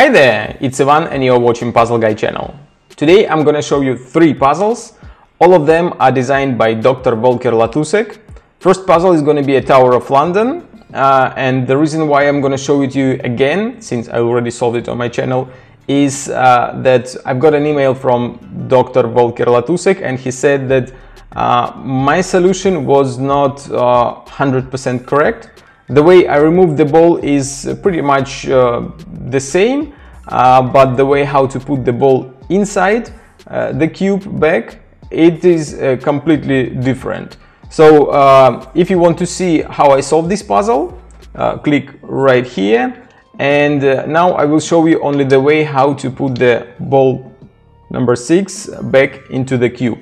Hi there, it's Ivan and you're watching Puzzle Guy channel. Today I'm gonna show you three puzzles. All of them are designed by Dr. Volker Latussek. First puzzle is gonna be a Tower of London. Uh, and the reason why I'm gonna show it to you again, since I already solved it on my channel, is uh, that I've got an email from Dr. Volker Latussek and he said that uh, my solution was not 100% uh, correct. The way I remove the ball is pretty much uh, the same, uh, but the way how to put the ball inside the cube back, it is completely different. So if you want to see how I solve this puzzle, click right here and uh, now I will show you only the way how to put the ball number 6 back into the cube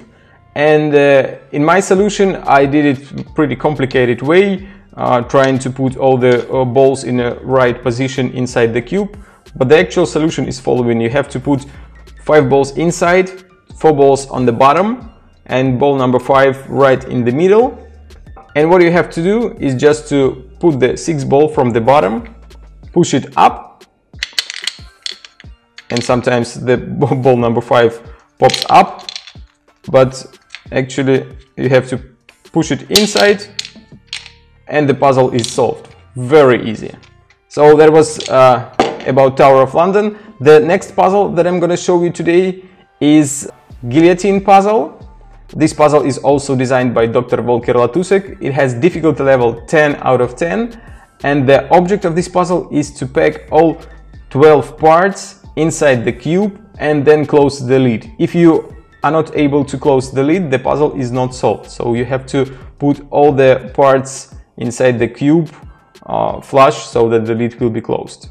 and uh, in my solution I did it pretty complicated way trying to put all the uh, balls in the right position inside the cube. But the actual solution is following. You have to put five balls inside four balls on the bottom and ball number five right in the middle. And what you have to do is just to put the six ball from the bottom push it up and sometimes the ball number five pops up. But actually you have to push it inside and the puzzle is solved very easy so that was uh, about Tower of London the next puzzle that I'm gonna show you today is guillotine puzzle this puzzle is also designed by Dr. Volker Latussek. It has difficulty level 10 out of 10 and the object of this puzzle is to pack all 12 parts inside the cube and then close the lid. If you are not able to close the lid, the puzzle is not solved. So you have to put all the parts inside the cube uh, flush so that the lid will be closed.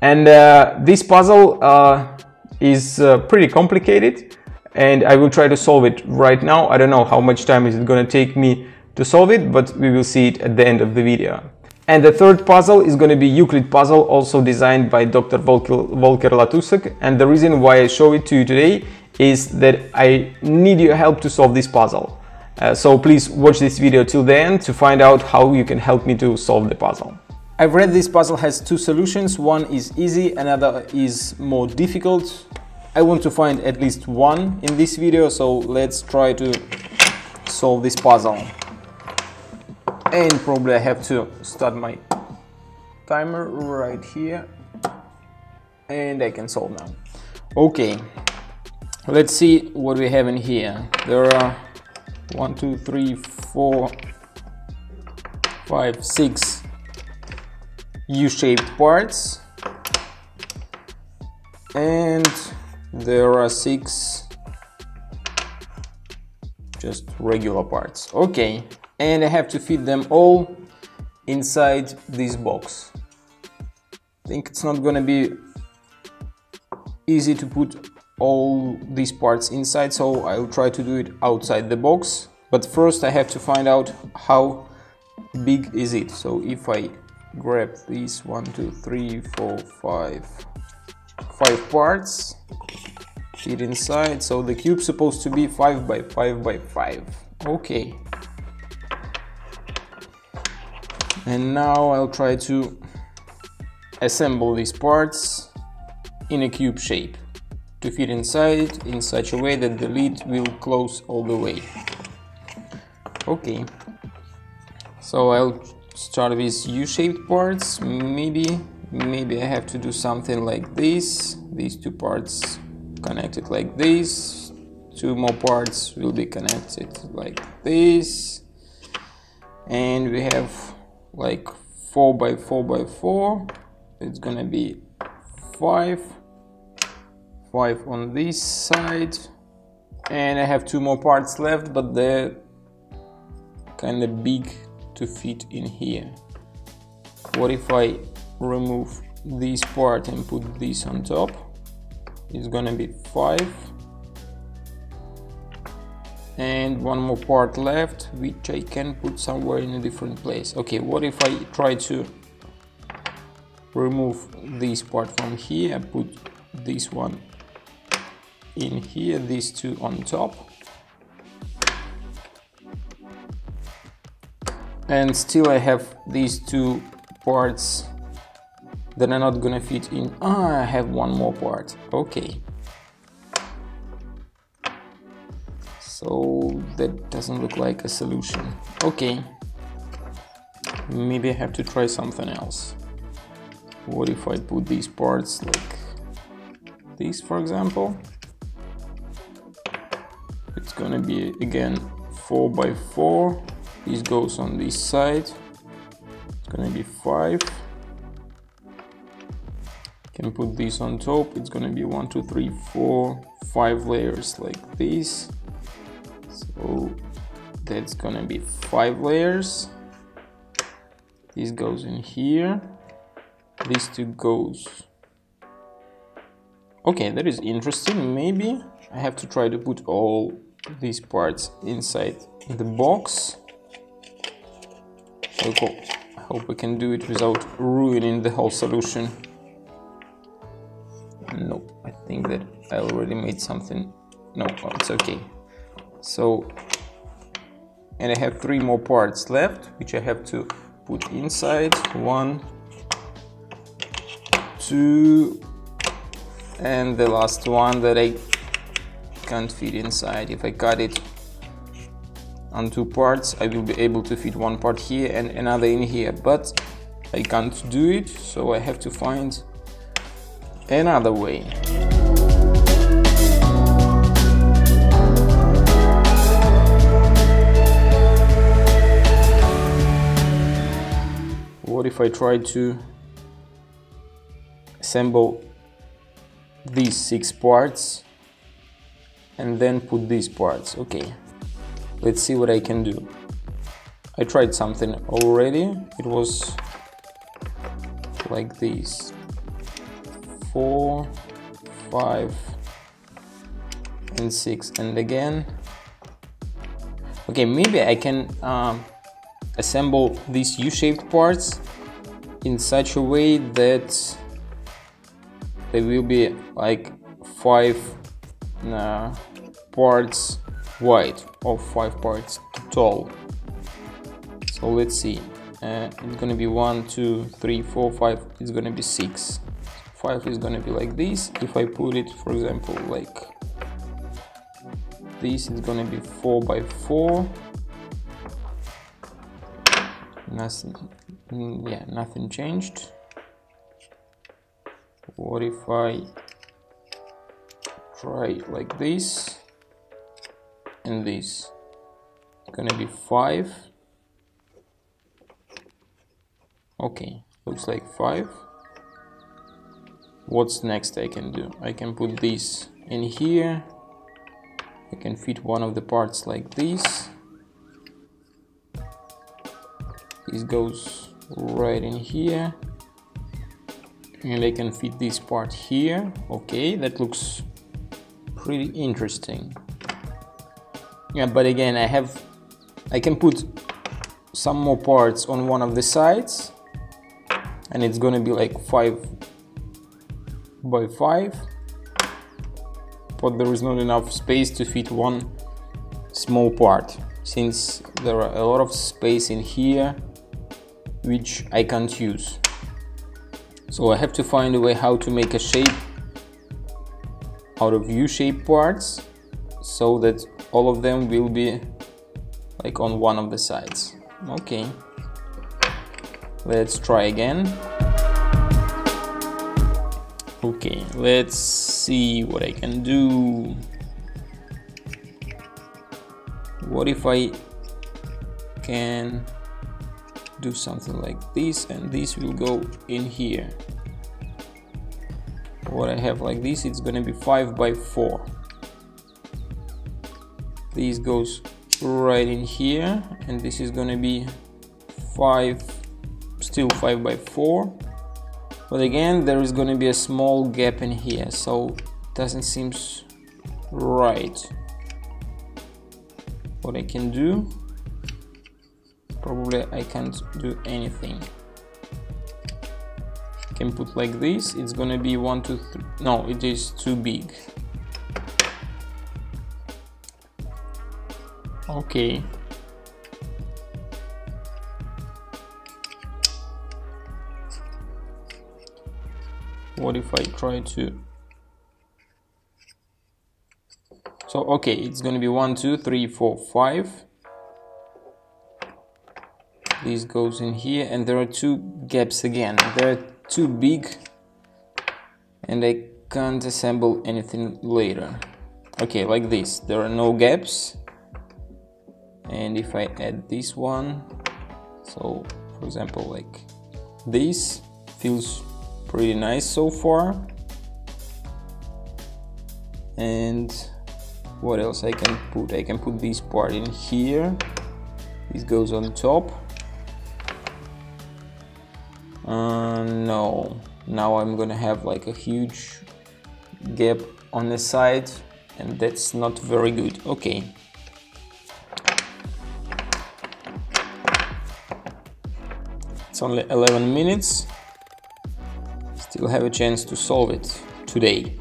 And uh, this puzzle uh, is uh, pretty complicated and I will try to solve it right now. I don't know how much time is it going to take me to solve it, but we will see it at the end of the video. And the third puzzle is going to be Euclid puzzle, also designed by Dr. Volker, Volker Latussek. And the reason why I show it to you today is that I need your help to solve this puzzle. Uh, so please watch this video till the end to find out how you can help me to solve the puzzle. I've read this puzzle has two solutions, one is easy, another is more difficult. I want to find at least one in this video, so let's try to solve this puzzle. And probably I have to start my timer right here. And I can solve now. Okay. Let's see what we have in here. There are one two three four five six u-shaped parts and there are six just regular parts okay and I have to fit them all inside this box. I think it's not gonna be easy to put all these parts inside so I'll try to do it outside the box. But first I have to find out how big is it. So if I grab these one two three four five five parts fit inside. So the cube supposed to be 5 by 5 by 5 okay. And now I'll try to assemble these parts in a cube shape to fit inside in such a way that the lid will close all the way. Okay. So I'll start with U-shaped parts. Maybe maybe I have to do something like this. These two parts connected like this. Two more parts will be connected like this. And we have like 4 by 4 by 4 it's gonna be 5 5 on this side. And I have two more parts left but they're kind of big to fit in here. What if I remove this part and put this on top? It's gonna be 5 and one more part left which I can put somewhere in a different place. Okay what if I try to remove this part from here and put this one in here these two on top and still I have these two parts that are not gonna fit in. Ah, I have one more part. Okay. So that doesn't look like a solution. Okay. Maybe I have to try something else. What if I put these parts like this, for example? Gonna be again 4 by 4 This goes on this side. It's gonna be 5 can put this on top. It's gonna be one two three four five layers like this. So that's gonna be five layers. This goes in here. This two goes. Okay that is interesting. Maybe I have to try to put all these parts inside the box. I hope I can do it without ruining the whole solution. No I think that I already made something. No oh, it's okay. So and I have three more parts left which I have to put inside. One two and the last one that I can't fit inside if I cut it on two parts I will be able to fit one part here and another in here but I can't do it so I have to find another way. What if I try to assemble these six parts and then put these parts? Okay, let's see what I can do. I tried something already, it was like this four five and six and again okay maybe I can um, assemble these U-shaped parts in such a way that they will be like five uh, parts wide or five parts tall. So let's see. Uh, it's gonna be one two three four five. It's gonna be six. 5 is gonna be like this. If I put it for example like this is gonna be 4 by 4 nothing yeah nothing changed. What if I try like this and this. Gonna be 5 okay looks like 5 what's next I can do? I can put this in here. I can fit one of the parts like this. This goes right in here. And I can fit this part here. Okay that looks pretty interesting yeah but again I have I can put some more parts on one of the sides and it's gonna be like five by 5 but there is not enough space to fit one small part. Since there are a lot of space in here which I can't use. So I have to find a way how to make a shape out of U-shaped parts so that all of them will be like on one of the sides okay let's try again Okay, let's see what I can do. What if I can do something like this and this will go in here. What I have like this, it's gonna be 5 by 4. This goes right in here and this is gonna be 5, still 5 by 4 but again there is to be a small gap in here so it doesn't seem right. What I can do probably I can't do anything. Can put like this it's gonna be one two three no it is too big okay what if I try to? So okay it's gonna be one two three four five. This goes in here and there are two gaps again. They're too big and I can't assemble anything later. Okay like this. There are no gaps and if I add this one so for example like this feels pretty nice so far. And what else I can put? I can put this part in here. This goes on top. Uh, no. Now I'm gonna have like a huge gap on the side and that's not very good. Okay it's only 11 minutes. Still have a chance to solve it today.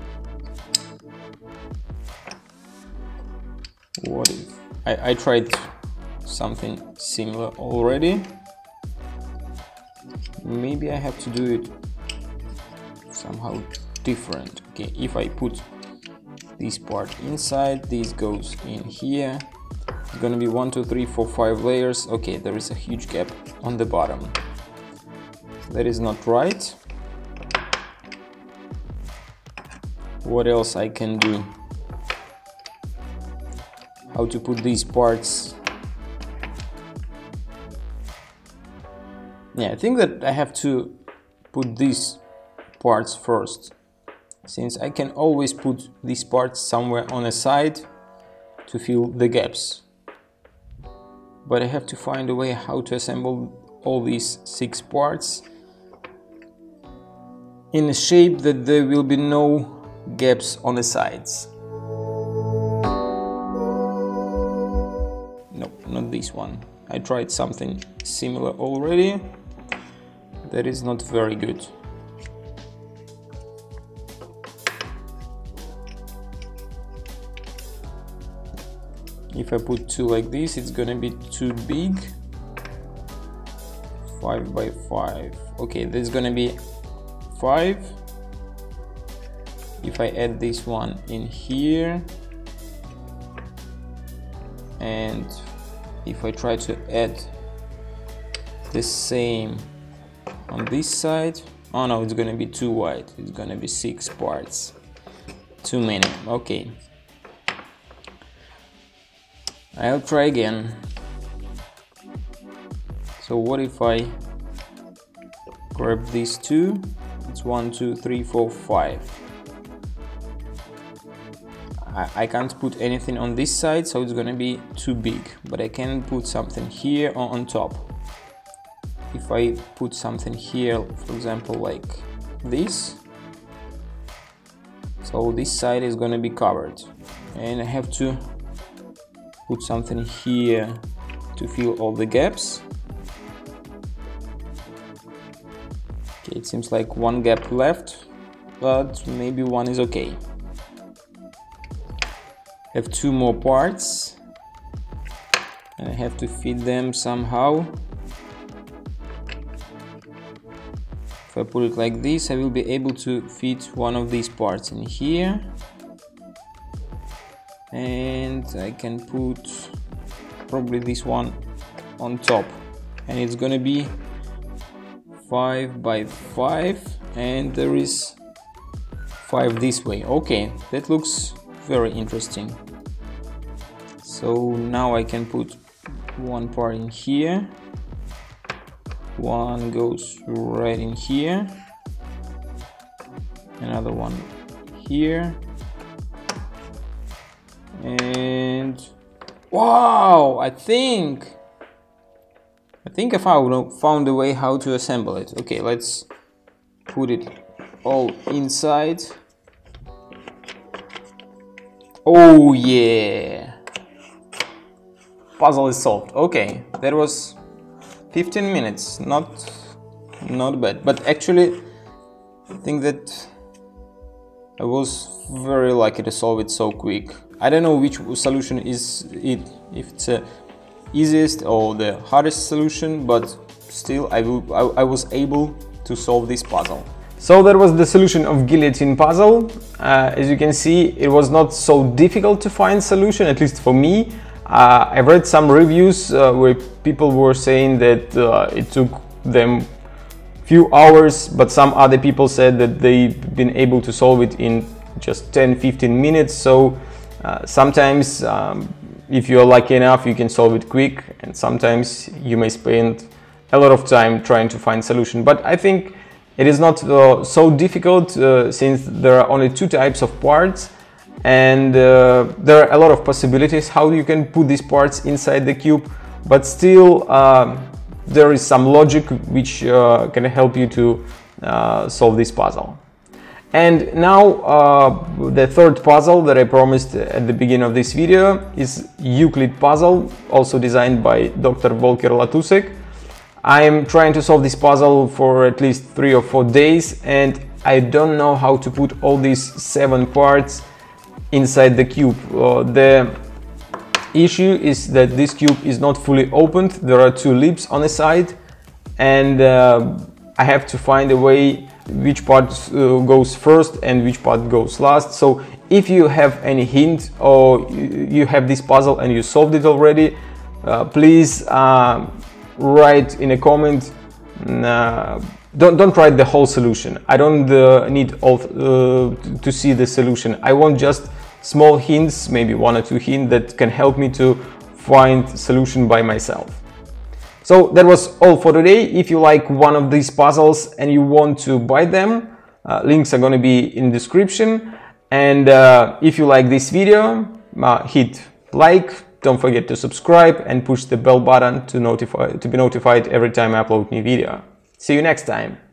What if I, I tried something similar already. Maybe I have to do it somehow different. Okay if I put this part inside this goes in here. It's gonna be one two three four five layers. Okay there is a huge gap on the bottom that is not right. What else I can do? How to put these parts? Yeah I think that I have to put these parts first. Since I can always put these parts somewhere on a side to fill the gaps. But I have to find a way how to assemble all these six parts in a shape that there will be no gaps on the sides. No, not this one. I tried something similar already. That is not very good. If I put two like this, it's gonna be too big. Five by five. Okay, there's gonna be five. If I add this one in here and if I try to add the same on this side oh no it's gonna be too wide. It's gonna be six parts. Too many. Okay. I'll try again. So what if I grab these two it's one two three four five. I, can't put anything on this side so it's gonna be too big but I can put something here or on top. If I put something here for example like this so this side is gonna be covered. And I have to put something here to fill all the gaps it seems like one gap left but maybe one is okay. I have two more parts. And I have to feed them somehow. If I put it like this I will be able to fit one of these parts in here. And I can put probably this one on top. And it's gonna be 5 by 5 and there is 5 this way. Okay that looks very interesting. So now I can put one part in here. One goes right in here. Another one here. And wow I think I think if I found, found a way how to assemble it okay let's put it all inside Oh yeah. Puzzle is solved. Okay, that was 15 minutes. Not not bad. But actually I think that I was very lucky to solve it so quick. I don't know which solution is it, if it's the easiest or the hardest solution, but still I, will, I, I was able to solve this puzzle. So that was the solution of guillotine puzzle. Uh, as you can see, it was not so difficult to find solution, at least for me. Uh, I read some reviews uh, where people were saying that uh, it took them few hours, but some other people said that they've been able to solve it in just 10-15 minutes. So uh, sometimes um, if you're lucky enough, you can solve it quick, and sometimes you may spend a lot of time trying to find solution. But I think it is not uh, so difficult uh, since there are only two types of parts and uh, there are a lot of possibilities how you can put these parts inside the cube but still um, there is some logic which uh, can help you to uh, solve this puzzle. And now uh, the third puzzle that I promised at the beginning of this video is Euclid puzzle, also designed by Dr. Volker Latussek. I am trying to solve this puzzle for at least three or four days and I don't know how to put all these seven parts inside the cube. Uh, the issue is that this cube is not fully opened. There are two lips on the side and uh, I have to find a way which part uh, goes first and which part goes last. So if you have any hint or you have this puzzle and you solved it already, uh, please um, write in a comment. Uh, don't don't write the whole solution. I don't uh, need all uh, to see the solution. I want just small hints maybe one or two hints that can help me to find solution by myself so that was all for today if you like one of these puzzles and you want to buy them uh, links are going to be in description and uh, if you like this video uh, hit like don't forget to subscribe and push the bell button to notify to be notified every time I upload new video. See you next time.